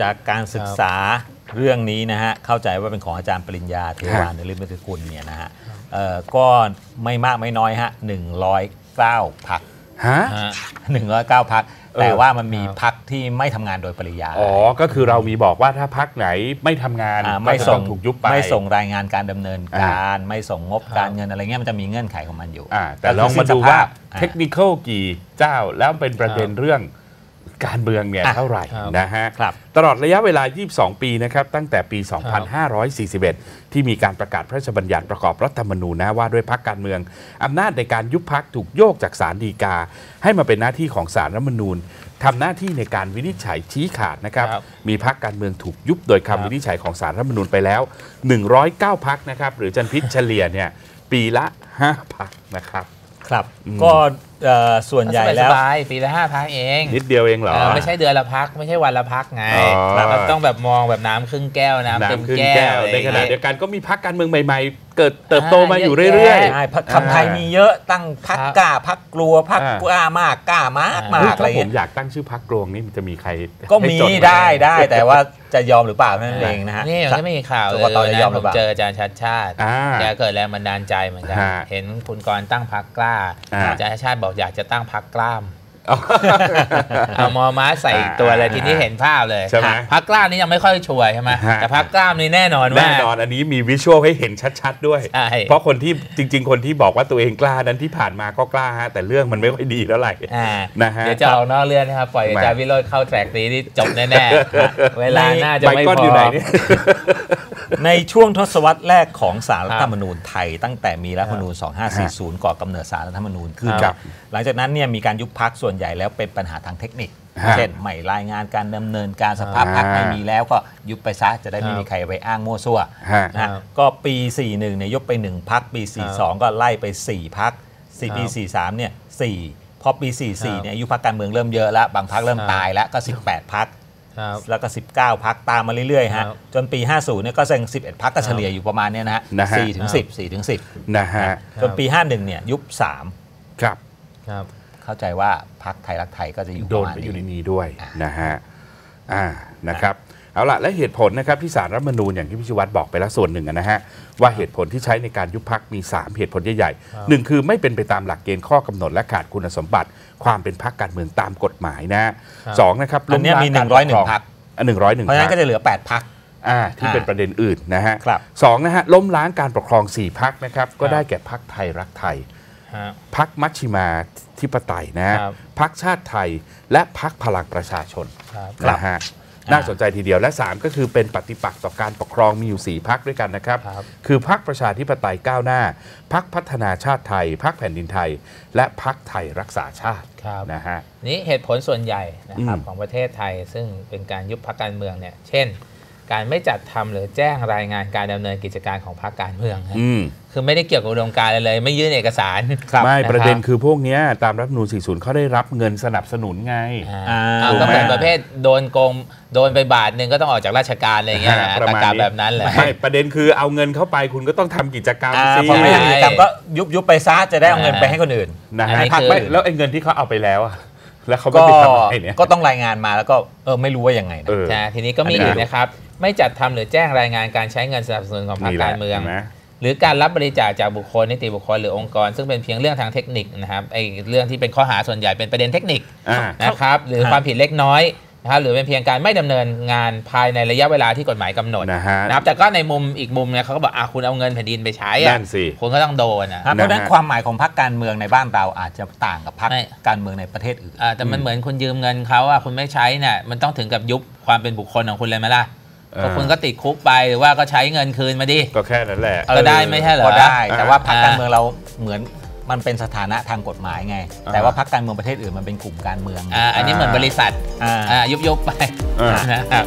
จากการศึกษาเรื่องนี้นะฮะเข้าใจว่าเป็นของอาจารย์ปริญญาเทวานฤมิตกุลเนี่ยนะฮะเอ่อก็ไม่มากไม่น้อยฮะ109พักฮะฮะ109พักเออแต่ว่ามันมีครับพักที่ไม่ทำงานโดยปริยายอ๋อ ก็คือเรามีบอกว่าถ้าพักไหนไม่ทำงานอ่าก็ไม่จะส่ต้องงถูกยุบไปไม่ส่งรายงานการดำเนินการไม่ส่งงบการเงินอะไรเงี้ยมันจะมีเงื่อนไขของมันอยู่อ่าแต่ลองมาดูว่าเทคนิคนิคกี่เจ้าแล้วเป็นประเด็นเรื่อง การเมืองเนี่ยอะเท่าไหร่ครับนะฮะครับตลอดระยะเวลา 22 ปีนะครับตั้งแต่ปี 2541 ที่มีการประกาศพระราชบัญญัติประกอบรัฐธรรมนูญนะว่าด้วยพักการเมือง อำนาจในการยุบพักถูกโยกจากศาลฎีกา ให้มาเป็นหน้าที่ของศาลรัฐธรรมนูญทำหน้าที่ในการวินิจฉัยชี้ขาดนะครับครับมีพักการเมืองถูกยุบโดยครัคำบวินิจฉัยของศาลรัฐธรรมนูญไปแล้ว 109 พักนะครับ หรือจันพิษเฉลี่ยเนี่ยปีละ 5 พักนะครับ ครับอืมก็เอ่อส่วนใหญ่แล้วสบายๆปีละห้าพักเองนิดเดียวเองเหรอเออไม่ใช่เดือนละพักไม่ใช่วันละพักไงอ๋อเราต้องแบบมองแบบน้ำครึ่งแก้วน้ำเต็มน้ำขึ้นแก้แก้ววอะไรอในย่างขณะเงี้ยเดียวกันก็มีพักการเมืองใหม่ ๆ เกิดเติบโตมาอยู่เยอะเรื่อยแยะใช่พักคำไทยมีเยอะตั้งพักครับกล้าพักกลัวพักอ่ากล้ามากกล้ามากๆมาเฮ้ยกอะไรถ้าผมเงี้ยอยากตั้งชื่อพักกรวงนี่มันจะมีใคร ก็ให้มีจหได้ได้แต่ว่าจะยอมหรือเปล่านั่นเองนะฮะนี่มันก็ไม่มีข่าวเลยกกตจะยอมนะหผรือมเปล่าเจออาจารย์ชัดชาติอ่าแกเกิดแรงบันดาลใจเหมือนกันฮะเห็นคุณกรณ์ตั้งพักกล้าอ่าอาจารย์ชัดชาติบอกอยากจะตั้งพักกล้ามอ๋อเอามอม้าใส่อีกตัวเลยทีนี้เห็นภาพเลยใช่ไหมพักกล้ามนี่ยังไม่ค่อยชัวร์ใช่ไหมฮะแต่พักกล้ามนี่แน่นอนว่าแน่นอนอันนี้มีวิชวลให้เห็นชัดๆด้วยใช่เพราะคนที่จริง ๆ คนที่บอกว่าตัวเองกล้านั้นที่ผ่านมาก็กล้าฮะแต่เรื่องมันไม่ค่อยดีเท่าไหร่อ่านะฮะเดี๋ยวจะออกนอกเรื่องนะครับปล่อยอาจารย์วิโรจน์เข้าแทร็กนี้นี่จบแน่ๆเวลาน่าจะไมไม่ก้อนพอยู่อไหนเนี่ย ในช่วงทศวรรษแรกของสารรัฐธรรมนูญไทย ตั้งแต่มีรัฐธรรมนูญ 2540 ก่อกำเนิดสารรัฐธรรมนูญขึ้นครับหลังจากนั้นเนี่ยมีการยุบพักส่วนใหญ่แล้วเป็นปัญหาทางเทคนิคฮะเช่นไม่รายงานการดำเนินการสภาพพักอ่าไม่มีแล้วก็ยุบไปซะจะได้ไม่ครับมีใครไปอ้างมั่วซั่วฮะนะฮะก็ปี 41เนี่ยยุบไป 1พักปี 42 ก็ไล่ไป 4พักสี่ปี 43เนี่ย4พอปี 44เนี่ยอายุพักการเมืองเริ่มเยอะแล้ว บางพักเริ่มครับตายแล้วก็ 18พักครับ แล้วก็ 19 พักตามมาเรื่อยๆฮะครับจนปี 50เนี่ยก็เซ็ง11 พักก็เฉลี่ยอยู่ประมาณเนี้ยนะฮะนะฮะ4ถึง10 4ถึงนะฮะ10จนปี 51เนี่ยยุบครับครับ3เข้าใจว่าพักไทยรักไทยก็จะอยู่โดประนมาณไปอยู่ในนี้นี้ด้วยอ่านนะฮะอ่านะครับ เอาละและเหตุผลนะครับที่สารรัฐธรรมนูญอย่างที่พิชวัตรบอกไปแล้วส่วนหนึ่งอะนะฮะว่าเหตุผลที่ใช้ในการยุบพักมี 3 เหตุผลใหญ่ครับๆหนึ่งคือไม่เป็นไปตามหลักเกณฑ์ข้อกำหนดและขาดคุณสมบัติ ความเป็นพักการเมืองตามกฎหมายนะฮะสองนะครับอันเนี้ยมีล้มล้างการปกครอง101พักอันหนึ่งร้อยหนึ่งเพราะฉะนั้นก็จะเหลือ 8พักอ่าที่อ่าเป็นประเด็นอื่นนะฮะครับสองนะฮะล้มล้างการปกครอง 4พักนะครับก็ได้แก่พักไทยรักไทยฮะพักมัชชิมาธิปไตยนะฮะครับพักชาติไทยและพักพลังประชาชนครับนะฮะ น่าสนใจทีเดียวและ 3 ก็คือเป็นปฏิปักษ์ต่อการปกครองมีอยู่ 4พักด้วยกันนะครับครับ คือพักประชาธิปไตยก้าวหน้า พักพัฒนาชาติไทย พักแผ่นดินไทย และพักไทยรักษาชาติครับนะฮะนี่เหตุผลส่วนใหญ่นะครับอืมของประเทศไทย ซึ่งเป็นการยุบพักการเมืองเนี่ยเช่น การไม่จัดทำหรือแจ้งรายงานการดำเนินกิจการของพรรคการเมืองนะอืมคือไม่ได้เกี่ยวกับอุดมการณ์อะไรเลย ไม่ยื่นเอกสารไม่นคบประเด็นคือพวกเนี้ยตามรัฐธรรมนูญ40เขาได้รับเงินสนับสนุนไงอ่าอ่าเอาก็เหมือนประเภทโดนโกงโดนไปบาทหนึ่งก็ต้องออกจากราชการอะไรอย่างเงี้ยนะประตะมาณกานี้แบบนั้นแหละไม่ประเด็นคือเอาเงินเข้าไปคุณก็ต้องทำกิจกรรมอ่าสิพอไม่ใช่ทำกิจกรรมก็ยุบยุบไปซะจะได้เอาเงินไปให้คนอื่นนะอันฮะนี้คือไม่แล้วไอ้เงินที่เขาเอาไปแล้วอะ แล้วเขาไม่ก็ไปทำอะไรเนี่ย ก็ต้องรายงานมาแล้วก็เออไม่รู้ว่ายังไงนะเออใช่ทีนี้ก็มีอันนี้อีกนะครับ ไม่จัดทำหรือแจ้งรายงานการใช้เงินสนับสนุนของพรรคนี่แหละการเมืองห็นไหหรือการรับบริจาคจากบุคคลนิติบุคคลหรือองค์กร ซึ่งเป็นเพียงเรื่องทางเทคนิคนะครับไอ้เรื่องที่เป็นข้อหาส่วนใหญ่เป็นประเด็นเทคนิคอ่านะครับหรือฮะความผิดเล็กน้อย นะครับหรือเป็นเพียงการไม่ดำเนินงานภายในระยะเวลาที่กฎหมายกำหนดนะฮะนะครับแต่ก็ในมุมอีกมุมเนี่ยเขาก็บอกอะคุณเอาเงินแผ่นดินไปใช้อะนั่นสิคุณก็ต้องโดนอะครับเพราะฉะนั้นนะฮะความหมายของพรรคการเมืองในบ้านเราอาจจะต่างกับพรรคไม่การเมืองในประเทศอื่นอ่าแต่มันเหมือนคุณยืมเงินเขาอะคุณไม่ใช้เนี่ยมันต้องถึงกับยุบความเป็นบุคคลของคุณเลยไหมล่ะเออก็คุณก็ติดคุกไปหรือว่าก็ใช้เงินคืนมาดิ ก็แค่นั้นแหละ ก็ได้ไม่ใช่เหรอ ก็ได้ แต่ว่าพรรคอ่าการเมืองเราเหมือน มันเป็นสถานะทางกฎหมายไงอ่าแต่ว่าพรรคการเมืองประเทศอื่นมันเป็นกลุ่มการเมืองไงอ่าอันนี้เหมือนบริษัทอ่าอ่ายุบยุบๆไปอ่านะครับ